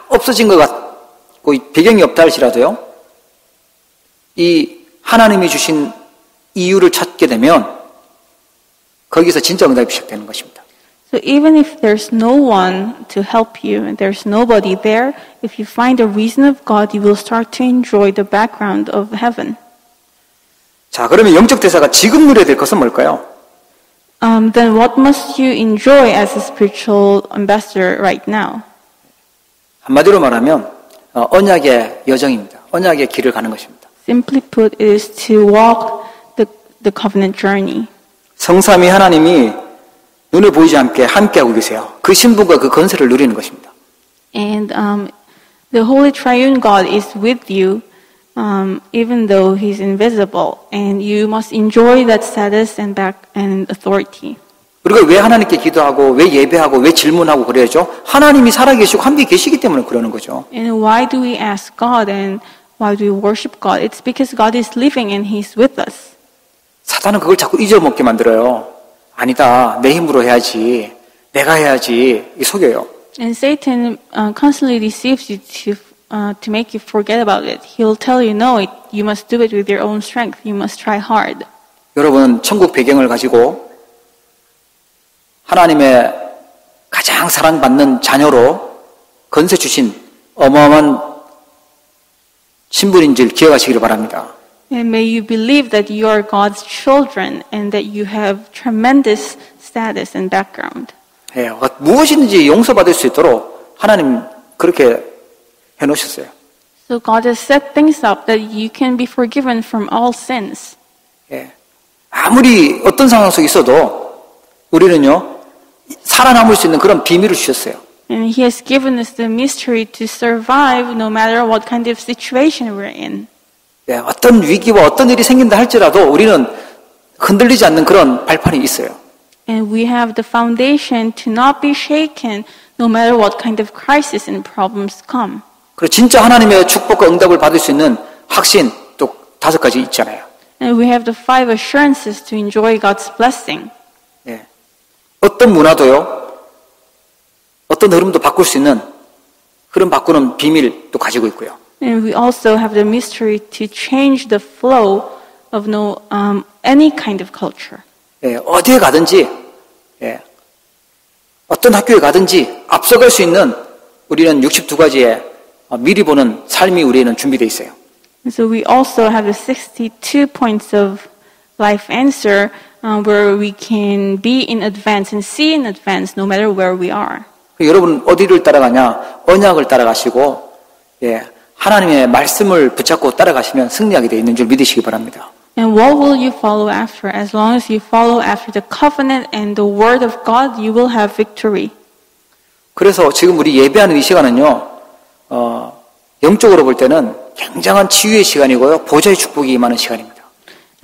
없어진 것 같고 배경이 없다 할지라도요. 이 하나님이 주신 이유를 찾게 되면 거기서 진짜 응답이 시작되는 것입니다. So even if there's no one to help you and there's nobody there, if you find a reason of God, you will start to enjoy the background of heaven. 자, 그러면 영적 대사가 지금 누려야 될 것은 뭘까요? Um, then what must you enjoy as a spiritual ambassador right now? 한마디로 말하면 어, 언약의 여정입니다. 언약의 길을 가는 것입니다. Simply put, it is to walk the, the covenant journey. 성삼위 하나님이 눈에 보이지 않게 함께하고 계세요. 그 신분과 그 건설을 누리는 것입니다. And um, the Holy Triune God is with you, um, even though He's invisible, and you must enjoy that status and back and authority. 우리가 왜 하나님께 기도하고 왜 예배하고 왜 질문하고 그래야죠? 하나님이 살아계시고 함께 계시기 때문에 그러는 거죠. And why do we ask God and why do we worship God? It's because God is living and He's with us. 사단은 그걸 자꾸 잊어먹게 만들어요. 아니다. 내 힘으로 해야지. 내가 해야지. 이 속여요. And Satan uh, constantly deceives you to uh, to make you forget about it. He'll tell you, no, it, you must do it with your own strength. You must try hard. 여러분은 천국 배경을 가지고 하나님의 가장 사랑받는 자녀로 건세 주신 어마어마한 신분인 줄 기억하시기를 바랍니다. And may you believe that you are God's children and that you have tremendous status and background. 예, 어, 무엇이든지 용서받을 수 있도록 하나님 그렇게 해 놓으셨어요. So God has set things up that you can be forgiven from all sins. 예. 아무리 어떤 상황 속에 있어도 우리는요, 살아남을 수 있는 그런 비밀을 주셨어요. And He has given us the mystery to survive no matter what kind of situation we're in. 예, 어떤 위기와 어떤 일이 생긴다 할지라도 우리는 흔들리지 않는 그런 발판이 있어요. And we have the foundation to not be shaken no matter what kind of crisis and problems come. 그리고 진짜 하나님의 축복과 응답을 받을 수 있는 확신 또 다섯 가지 있잖아요. And we have the five assurances to enjoy God's blessing. 예. 어떤 문화도요, 어떤 흐름도 바꿀 수 있는 흐름 바꾸는 비밀도 가지고 있고요. And we also have the mystery to change the flow of no, um, any kind of culture. 예, 어디에 가든지, 예, 어떤 학교에 가든지 앞서갈 수 있는 우리는 62가지의 미리 보는 삶이 우리에는 준비되어 있어요. So we also have the 62 points of life answer uh, where we can be in advance and see in advance no matter where we are. 여러분 어디를 따라가냐? 언약을 따라가시고, 예, 하나님의 말씀을 붙잡고 따라가시면 승리하게 되어 있는 줄 믿으시기 바랍니다. And what will you follow after? As long as you follow after the covenant and the word of God, you will have victory. 그래서 지금 우리 예배하는 이 시간은요, 어, 영적으로 볼 때는 굉장한 치유의 시간이고요, 보좌의 축복이 임하는 시간입니다.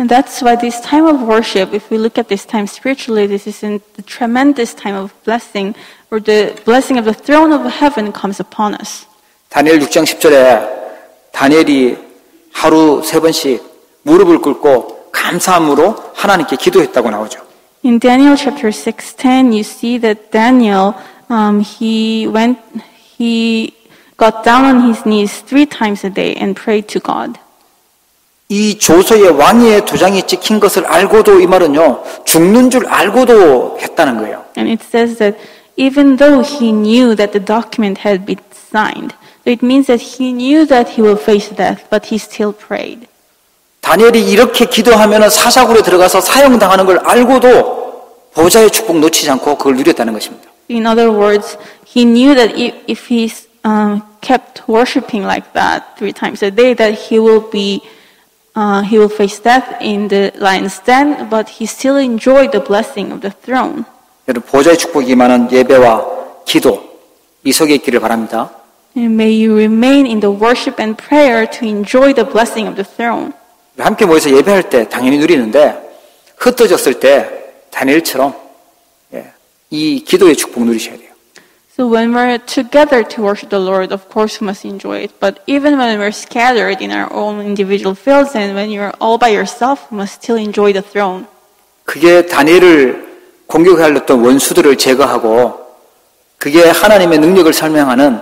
And that's why this time of worship, if we look at this time spiritually, this is a tremendous time of blessing, where the blessing of the throne of heaven comes upon us. 다니엘 6장 10절에 다니엘이 하루 세 번씩 무릎을 꿇고 감사함으로 하나님께 기도했다고 나오죠. In Daniel chapter 6:10, you see that Daniel, um, he went, he got down on his knees three times a day and prayed to God. 이 조서의 왕위의 도장이 찍힌 것을 알고도 이 말은요, 죽는 줄 알고도 했다는 거예요. And it says that even though he knew that the document had been signed, it means that he knew that he will face death, but he still prayed. 다니엘이 이렇게 기도하면 사사굴에 들어가서 사형당하는 걸 알고도 보좌의 축복 놓치지 않고 그걸 누렸다는 것입니다. In other words, he knew that if, if he um, kept worshiping like that three times a day, that he will be uh, he will face death in the lion's den, but he still enjoyed the blessing of the throne. 여러분 보좌의 축복이 많은 예배와 기도 이 속에 있기를 바랍니다. And may you remain in the worship and prayer to enjoy the blessing of the throne. 함께 모여서 예배할 때 당연히 누리는데 흩어졌을 때 다니엘처럼 예, 이 기도의 축복 누리셔야 돼요. So when we're together to worship the Lord, of course we must enjoy it. But even when we're scattered in our own individual fields and when you're all by yourself, we must still enjoy the throne. 그게 다니엘을 공격하려던 원수들을 제거하고 그게 하나님의 능력을 설명하는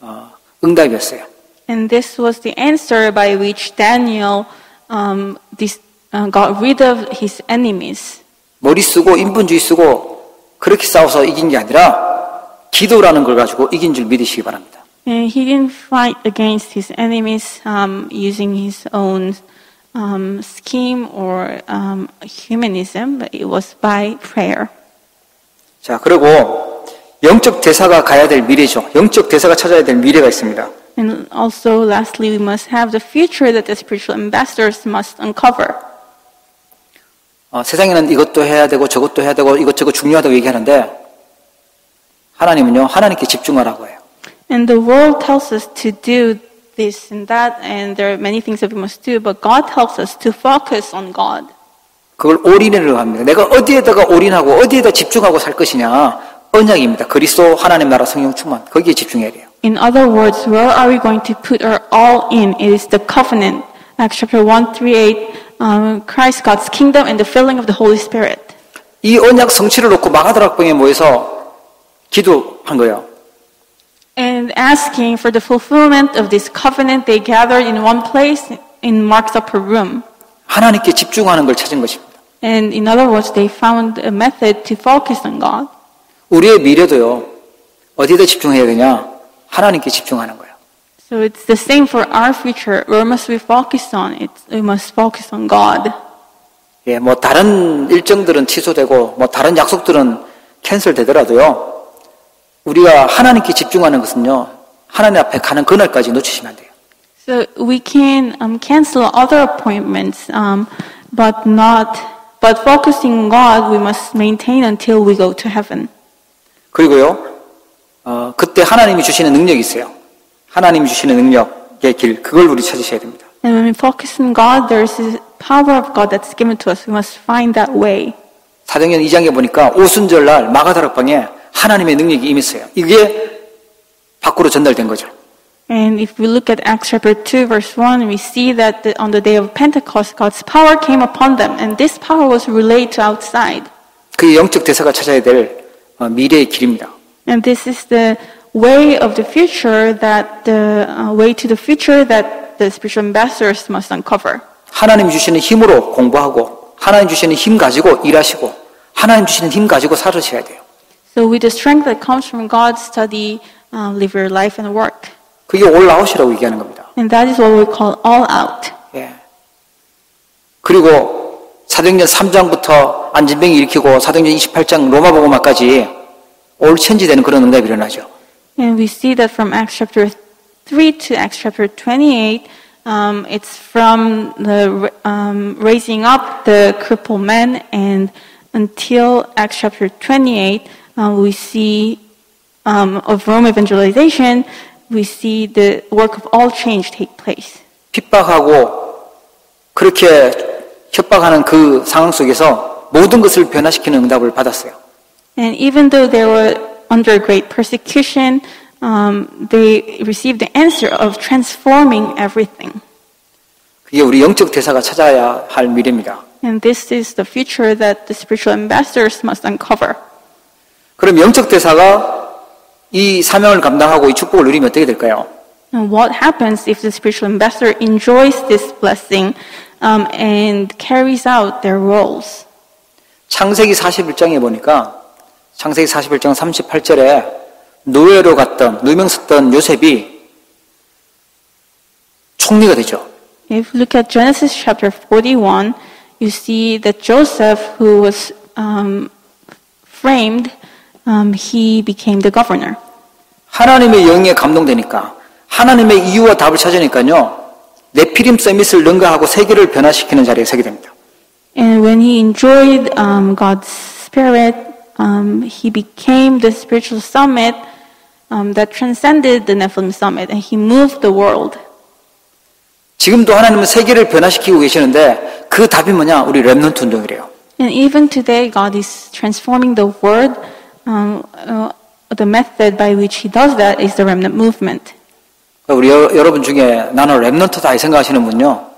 어, 응답이었어요. And this was the answer by which Daniel um, this, uh, got rid of his enemies. 머리 쓰고 인본주의 쓰고 그렇게 싸워서 이긴 게 아니라 기도라는 걸 가지고 이긴 줄 믿으시기 바랍니다. And he didn't fight against his enemies um, using his own um, scheme or um, humanism, but it was by prayer. 자, 그리고 영적 대사가 가야 될 미래죠. 영적 대사가 찾아야 될 미래가 있습니다. And also, lastly, we must have the future that the spiritual ambassadors must uncover. 어, 세상에는 이것도 해야 되고 저것도 해야 되고 이것저것 중요하다고 얘기하는데 하나님은요 하나님께 집중하라고 해요. And the world tells us to do this and that, and there are many things that we must do, but God tells us to focus on God. 그걸 올인을 합니다. 내가 어디에다가 올인하고 어디에다 집중하고 살 것이냐 언약입니다. 그리스도 하나님 나라 성령 충만 거기에 집중해야 돼요. In other words, where are we going to put our all in? It is the covenant. Acts chapter 1, 3, 8, um, Christ, God's kingdom, and the filling of the Holy Spirit. 이 언약 성취를 놓고 마가다락방에 모여서 기도한 거예요. And asking for the fulfillment of this covenant, they gathered in one place in Mark's upper room. 하나님께 집중하는 걸 찾은 것입니다. And in other words, they found a method to focus on God. 우리의 미래도요 어디에다 집중해야 되냐? 하나님께 집중하는 거예요. So it's the same for our future. Where must we focus on? It's, we must focus on God. 예, 뭐 다른 일정들은 취소되고 뭐 다른 약속들은 캔슬되더라도요. 우리가 하나님께 집중하는 것은요. 하나님 앞에 가는 그날까지 놓치시면 안 돼요. So we can um, cancel other appointments, um, but not. But focusing on God, we must maintain until we go to heaven. 그리고요. 어, 그때 하나님이 주시는 능력이 있어요. 하나님이 주시는 능력의 길 그걸 우리 찾으셔야 됩니다. And when we focus on God, there is a power of God that's given to us. We must find that way. 사도행전 2장에 보니까 오순절 날 마가다락방에 하나님의 능력이 임했어요. 이게 밖으로 전달된 거죠. And if we look at Acts chapter 2, verse 1, we see that the, on the day of Pentecost, God's power came upon them, and this power was relayed to outside. 그게 영적 대사가 찾아야 될 어, 미래의 길입니다. And this is the way of the future that the uh, way to the future that the spiritual ambassadors must uncover. 하나님 주시는 힘으로 공부하고 하나님 주시는 힘 가지고 일하시고 하나님 주시는 힘 가지고 살으셔야 돼요. So with the strength that comes from God, study, uh, live your life and work. 그게 올라오시라고 얘기하는 겁니다. And that is what we call all out. 예. 그리고 사도행전 3장부터 안진병이 일으키고 사도행전 28장 로마복음화까지 올 천지되는 그런 응답이 일어나죠. And we see that from Acts chapter 3 to Acts chapter 28, um, it's from the um, raising up the crippled man, and until Acts chapter 28, uh, we see um, of Rome evangelization, we see the work of all change take place. 핍박하고 그렇게 협박하는 그 상황 속에서 모든 것을 변화시키는 응답을 받았어요. And even though they were under great persecution, um, they received the answer of transforming everything. 그게 우리 영적 대사가 찾아야 할 미래입니다. And this is the future that the spiritual ambassadors must uncover. 그럼 영적 대사가 이 사명을 감당하고 이 축복을 누리면 어떻게 될까요? And what happens if the spiritual ambassador enjoys this blessing um, and carries out their roles? 창세기 41장에 보니까 창세기 41장 38절에 노예로 갔던 누명 썼던 요셉이 총리가 되죠. If you look at Genesis chapter 41, you see that Joseph, who was um, framed, um, he became the governor. 하나님의 영에 감동되니까 하나님의 이유와 답을 찾으니까요. 네피림 서밋을 능가하고 세계를 변화시키는 자리에 서게 됩니다. And when he enjoyed um, God's Spirit, um, he became the spiritual summit um, that transcended the Nephilim summit, and he moved the world. 지금도 하나님은 세계를 변화시키고 계시는데 그 답이 뭐냐? 우리 렘넌트 운동이래요. And even today, God is transforming the world. Um, uh, the method by which he does that is the remnant movement. 우리 여, 여러분 중에 나는 렘넌트다 이 생각하시는 분요.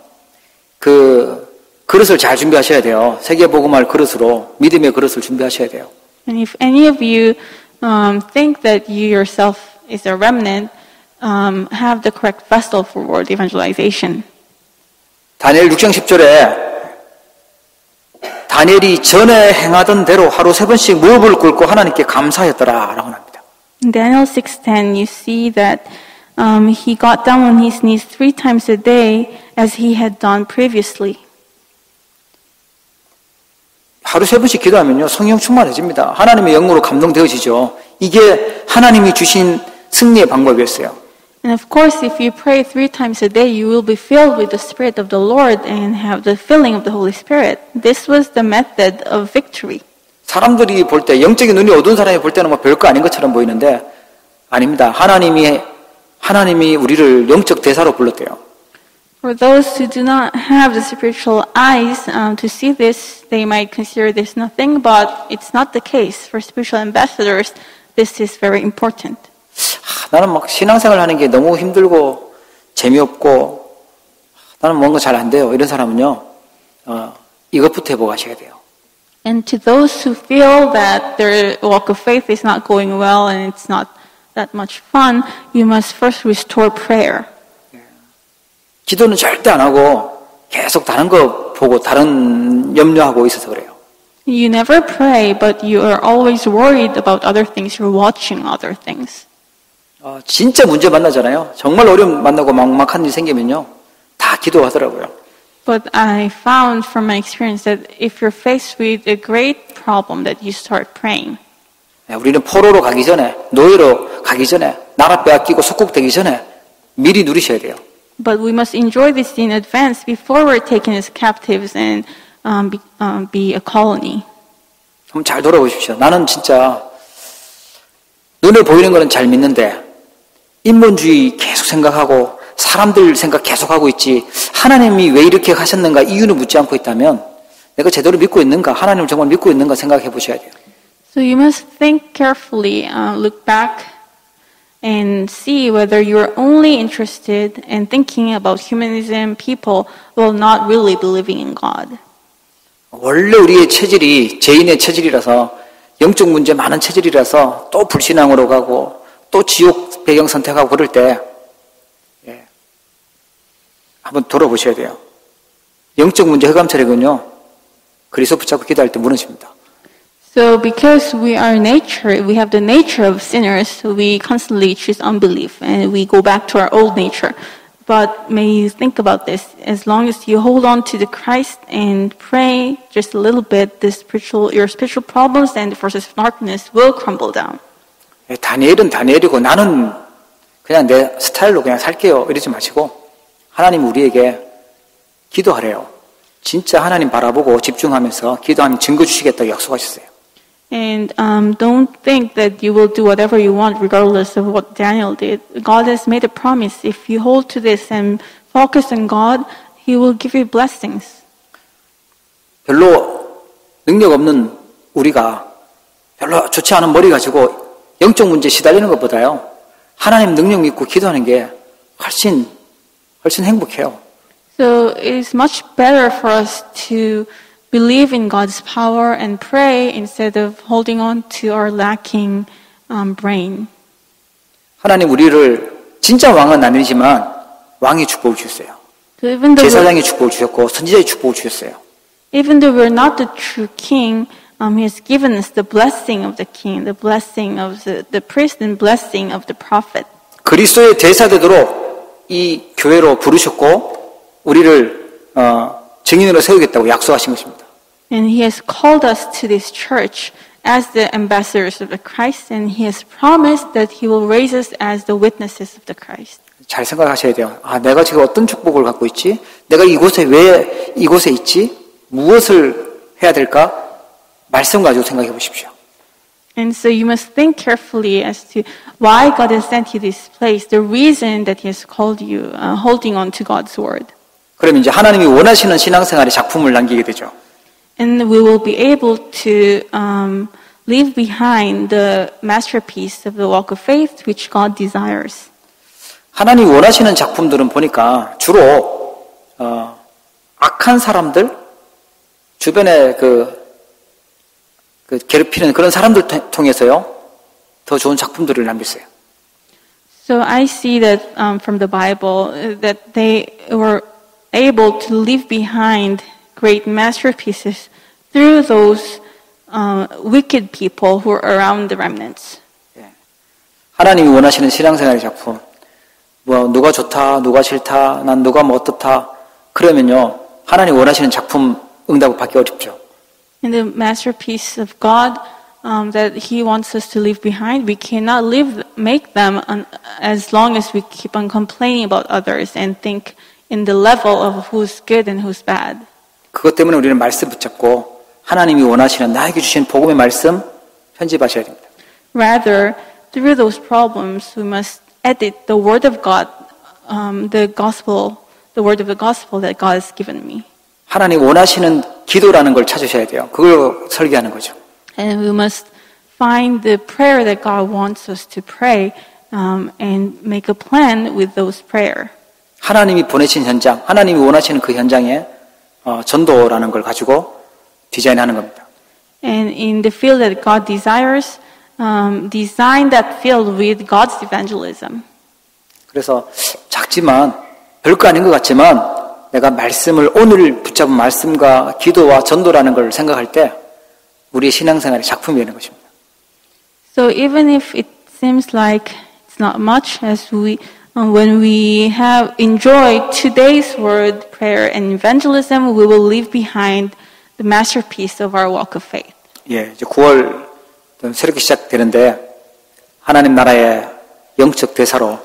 그 그릇을 잘 준비하셔야 돼요. 세계 복음할 그릇으로 믿음의 그릇을 준비하셔야 돼요. And if any of you um, think that you yourself is a remnant, um, have the correct vessel for world evangelization. 다니엘 6장 10절에 다니엘이 전에 행하던 대로 하루 세 번씩 무릎을 꿇고 하나님께 감사했더라라고 합니다. In Daniel 6:10, you see that um, he got down on his knees three times a day as he had done previously. 하루 세 번씩 기도하면요 성령 충만해집니다. 하나님의 영으로 감동되어지죠. 이게 하나님이 주신 승리의 방법이었어요. And of course, if you pray three times a day, you will be filled with the Spirit of the Lord and have the filling of the Holy Spirit. This was the method of victory. 사람들이 볼 때 영적인 눈이 어두운 사람이 볼 때는 뭐 별거 아닌 것처럼 보이는데 아닙니다. 하나님이 하나님이 우리를 영적 대사로 불렀대요. For those who do not have the spiritual eyes um, to see this, they might consider this nothing, but it's not the case. For spiritual ambassadors, this is very important. 아, 나는 막 신앙생활 하는 게 너무 힘들고 재미없고 나는 뭔가 잘 안 돼요. 이런 사람은요. 어, 이것부터 해보고 하셔야 돼요. And to those who feel that their walk of faith is not going well and it's not that much fun, you must first restore prayer. 기도는 절대 안 하고 계속 다른 거 보고 다른 염려하고 있어서 그래요. You never pray, but you are always worried about other things. You're watching other things. 어, 진짜 문제 만나잖아요. 정말 어려움 만나고 막막한 일 생기면요. 다 기도하더라고요. But I found from my experience that if you're faced with a great problem, that you start praying. 네, 우리는 포로로 가기 전에, 노예로 가기 전에, 나라 빼앗기고 속국되기 전에 미리 누리셔야 돼요. But we must enjoy this in advance before we're taken as captives and um, be, um, be a colony. 한번 잘 돌아보십시오. 나는 진짜 눈에 보이는 거는 잘 믿는데 인본주의 계속 생각하고 사람들 생각 계속하고 있지 하나님이 왜 이렇게 하셨는가 이유는 묻지 않고 있다면 내가 제대로 믿고 있는가 하나님을 정말 믿고 있는가 생각해 보셔야 돼요. So you must think carefully, uh, look back, and see whether you're only interested in thinking about humanism, people, while not really believing in God. 원래 우리의 체질이 죄인의 체질이라서 영적 문제 많은 체질이라서 또 불신앙으로 가고 또 지옥 배경 선택하고 그럴 때 예, 한번 돌아보셔야 돼요. 영적 문제 흑암처리군요. 그리스도 붙잡고 기도할 때 무너집니다. So because we are nature, we have the nature of sinners, we constantly choose unbelief and we go back to our old nature. But may you think about this. As long as you hold on to the Christ and pray just a little bit, the spiritual, your spiritual problems and the forces of darkness will crumble down. 예, 다니엘은 다니엘이고 나는 그냥 내 스타일로 그냥 살게요. 이러지 마시고 하나님 우리에게 기도하래요. 진짜 하나님 바라보고 집중하면서 기도하면 증거 주시겠다고 약속하셨어요. And um, don't think that you will do whatever you want regardless of what Daniel did. God has made a promise. If you hold to this and focus on God, He will give you blessings. 별로 능력 없는 우리가 별로 좋지 않은 머리 가지고 영적 문제 시달리는 것보다요. 하나님 능력 믿고 기도하는 게 훨씬 훨씬 행복해요. So it is much better for us to believe in God's power and pray instead of holding on to our lacking um, brain. 하나님 우리를 진짜 왕은 아니지만 왕의 축복을 주셨어요. 제사장의 축복을 주셨고 선지자의 축복을 주셨어요. even though we're not the true king, um, He has given us the blessing of the king, the blessing of the, the priest, and blessing of the prophet. 그리스도의 대사되도록 이 교회로 부르셨고 우리를 어, 증인으로 세우겠다고 약속하신 것입니다. And He has called us to this church as the ambassadors of the Christ, and He has promised that He will raise us as the witnesses of the Christ. 잘 생각하셔야 돼요. 아, 내가 지금 어떤 축복을 갖고 있지? 내가 이곳에 왜 이곳에 있지? 무엇을 해야 될까? 말씀 가지고 생각해 보십시오. And so you must think carefully as to why God has sent you this place, the reason that He has called you, uh, holding on to God's word. 그럼 이제 하나님이 원하시는 신앙생활의 작품을 남기게 되죠. And we will be able to um, leave behind the masterpiece of the walk of faith which God desires. 하나님이 원하시는 작품들은 보니까 주로 어, 악한 사람들 주변에 그, 그 괴롭히는 그런 사람들 통- 통해서요 더 좋은 작품들을 남겼어요. So I see that um, from the Bible uh, that they were able to leave behind great masterpieces through those uh, wicked people who are around the remnants. 하나님이 원하시는 신앙생활의 작품 뭐 누가 좋다 누가 싫다 난 누가 뭐 어떻다 그러면요 하나님 원하시는 작품 응답을 받기 어렵죠. In the masterpiece of God um, that He wants us to leave behind, we cannot live, make them un, as long as we keep on complaining about others and think in the level of who's good and who's bad. 그것 때문에 우리는 말씀 붙잡고 하나님이 원하시는 나에게 주신 복음의 말씀 편집하셔야 됩니다. Rather, through those problems, we must edit the Word of God, um, the gospel, the Word of the gospel that God has given me. 하나님 원하시는 기도라는 걸 찾으셔야 돼요. 그걸 설계하는 거죠. And we must find the prayer that God wants us to pray um, and make a plan with those prayer. 하나님이 보내신 현장, 하나님이 원하시는 그 현장에 어, 전도라는 걸 가지고 디자인하는 겁니다. And in the field that God desires, um, design that field with God's evangelism. 그래서 작지만 별거 아닌 것 같지만 내가 말씀을 오늘 붙잡은 말씀과 기도와 전도라는 걸 생각할 때 우리의 신앙생활의 작품이 되는 것입니다. So even if it seems like it's not much, as we, uh, when we have enjoyed today's word, prayer, and evangelism, we will leave behind the masterpiece of our walk of faith. 예, 이제 9월 새롭게 시작되는데 하나님 나라의 영적 대사로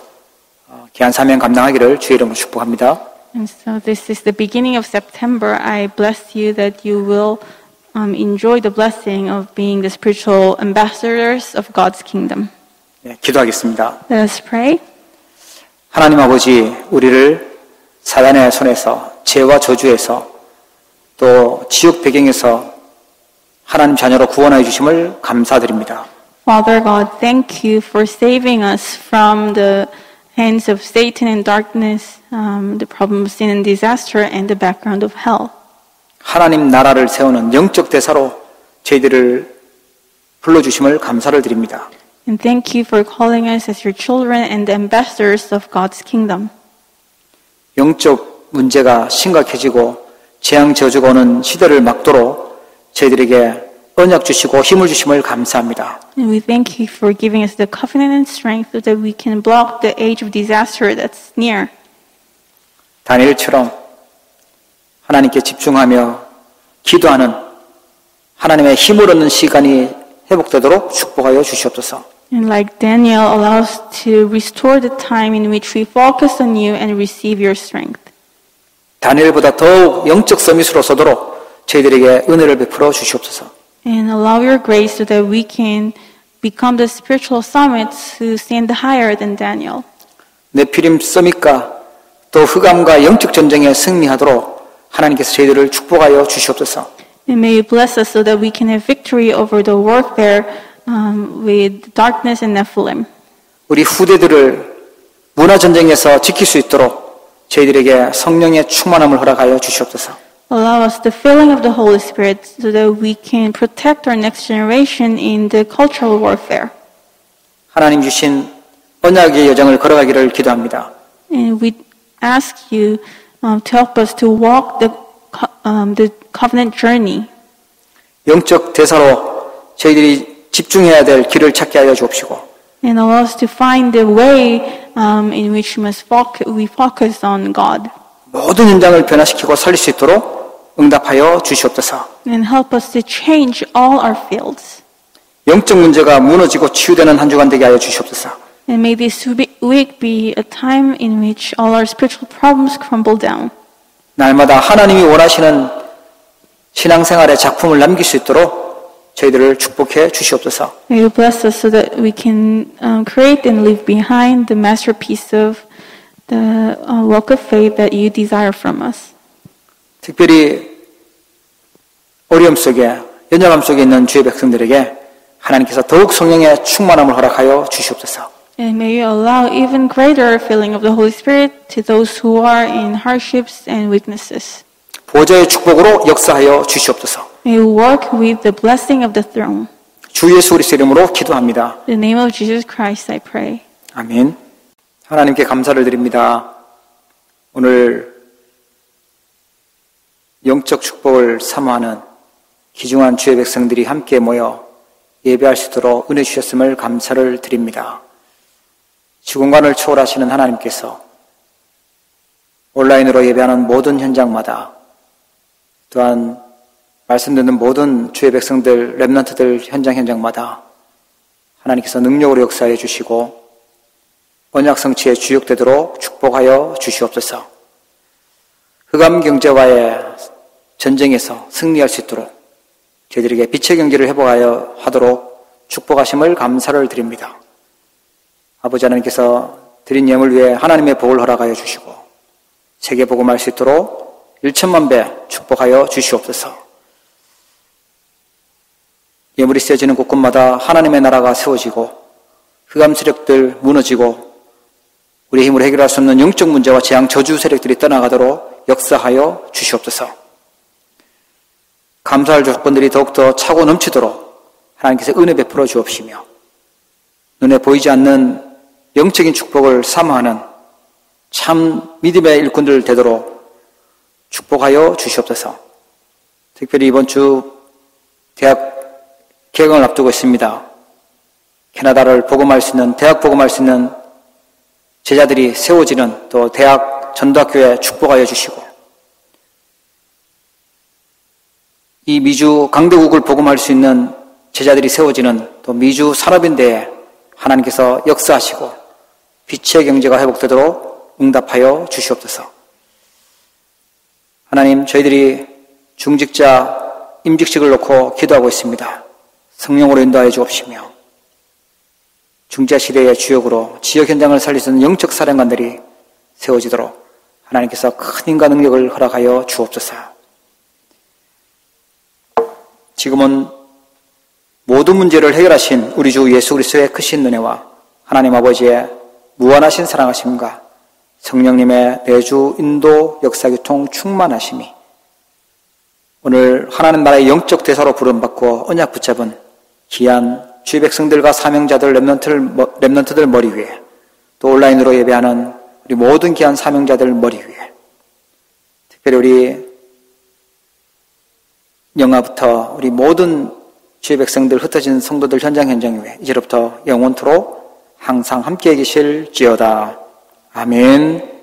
어, 귀한 사명 감당하기를 주의 이름으로 축복합니다. And so this is the beginning of September. I bless you that you will um, enjoy the blessing of being the spiritual ambassadors of God's kingdom. 예, 기도하겠습니다. Let us pray. 하나님 아버지, 우리를 사단의 손에서 죄와 저주에서 또 지옥 배경에서 하나님 자녀로 구원하여 주심을 감사드립니다. Father God, thank you for saving us from the hands of Satan and darkness, Um, the problem of sin and disaster, and the background of hell. 하나님 나라를 세우는 영적 대사로 저희들을 불러 주심을 감사를 드립니다. And thank you for calling us as your children and ambassadors of God's kingdom. 영적 문제가 심각해지고 재앙 저주가 오는 시대를 막도록 저희들에게 언약 주시고 힘을 주심을 감사합니다. And we thank you for giving us the covenant and strength so that we can block the age of disaster that's near. 다니엘처럼 하나님께 집중하며 기도하는 하나님의 힘을 얻는 시간이 회복되도록 축복하여 주시옵소서. And like Daniel, allow us to restore the time in which we focus on you and receive your strength. 다니엘보다 더욱 영적 서밋으로 서도록 저희들에게 은혜를 베풀어 주시옵소서. And allow your grace so that we can become the spiritual summits who stand higher than Daniel. 네피림 서밋과 또 흑암과 영적 전쟁에 승리하도록 하나님께서 저희들을 축복하여 주시옵소서. And may you bless us so that we can have victory over the warfare um, with darkness and Nephilim. 우리 후대들을 문화 전쟁에서 지킬 수 있도록 저희들에게 성령의 충만함을 허락하여 주시옵소서. Allow us the filling of the Holy Spirit so that we can protect our next generation in the cultural warfare. 하나님 주신 언약의 여정을 걸어가기를 기도합니다. And we ask you um, to help us to walk the, um, the covenant journey. 영적 대사로 저희들이 집중해야 될 길을 찾게 하여 주옵시고 And allow us to find the way um, in which we must foc- we focus on God. 모든 현장을 변화시키고 살릴 수 있도록 응답하여 주시옵소서. And help us to change all our fields. 영적 문제가 무너지고 치유되는 한 주간 되게 하여 주시옵소서. And may this we- week be a time in which all our spiritual problems crumble down. 날마다 하나님이 원하시는 신앙생활의 작품을 남길 수 있도록 저희들을 축복해 주시옵소서. May you bless us so that we can um, create and leave behind the masterpiece of the uh, walk of faith that you desire from us. 특별히 어려움 속에 연약함 속에 있는 주의 백성들에게 하나님께서 더욱 성령의 충만함을 허락하여 주시옵소서. And may you allow even greater filling of the Holy Spirit to those who are in hardships and weaknesses. 보좌의 축복으로 역사하여 주시옵소서. May you work with the blessing of the throne. 주 예수 그리스도 이름으로 기도합니다. In the name of Jesus Christ, I pray. 아멘. 하나님께 감사를 드립니다. 오늘 영적 축복을 사모하는 귀중한 주의 백성들이 함께 모여 예배할 수 있도록 은혜 주셨음을 감사를 드립니다. 시공간을 초월하시는 하나님께서 온라인으로 예배하는 모든 현장마다 또한 말씀 듣는 모든 주의 백성들, 랩런트들 현장 현장마다 하나님께서 능력으로 역사해 주시고 언약 성취에 주역되도록 축복하여 주시옵소서. 흑암 경제와의 전쟁에서 승리할 수 있도록 저희들에게 빛의 경제를 회복하여 하도록 축복하심을 감사를 드립니다. 아버지 하나님께서 드린 예물 위에 하나님의 복을 허락하여 주시고 세계 복음할 수 있도록 1천만 배 축복하여 주시옵소서. 예물이 쓰여지는 곳곳마다 하나님의 나라가 세워지고 흑암 세력들 무너지고 우리 힘으로 해결할 수 없는 영적 문제와 재앙 저주 세력들이 떠나가도록 역사하여 주시옵소서. 감사할 조건들이 더욱더 차고 넘치도록 하나님께서 은혜 베풀어 주옵시며 눈에 보이지 않는 영적인 축복을 사모하는 참 믿음의 일꾼들 되도록 축복하여 주시옵소서. 특별히 이번 주 대학 개강을 앞두고 있습니다. 캐나다를 복음할 수 있는 대학 복음할 수 있는 제자들이 세워지는 또 대학 전도학교에 축복하여 주시고 이 미주 강대국을 복음할 수 있는 제자들이 세워지는 또 미주 산업인대에 하나님께서 역사하시고 빛의 경제가 회복되도록 응답하여 주시옵소서. 하나님, 저희들이 중직자 임직식을 놓고 기도하고 있습니다. 성령으로 인도하여 주옵시며 중재 시대의 주역으로 지역 현장을 살릴 수 있는 영적 사령관들이 세워지도록 하나님께서 큰 인간 능력을 허락하여 주옵소서. 지금은 모든 문제를 해결하신 우리 주 예수 그리스도의 크신 은혜와 하나님 아버지의 무한하신 사랑하심과 성령님의 내주 인도 역사교통 충만하심이 오늘 하나님 나라의 영적 대사로 부름받고 언약 붙잡은 귀한 주의 백성들과 사명자들 랩런트들, 랩런트들 머리 위에 또 온라인으로 예배하는 우리 모든 귀한 사명자들 머리 위에 특별히 우리 영화부터 우리 모든 주의 백성들 흩어진 성도들 현장 현장 위에 이제로부터 영원토록 항상 함께 계실지어다. 아멘.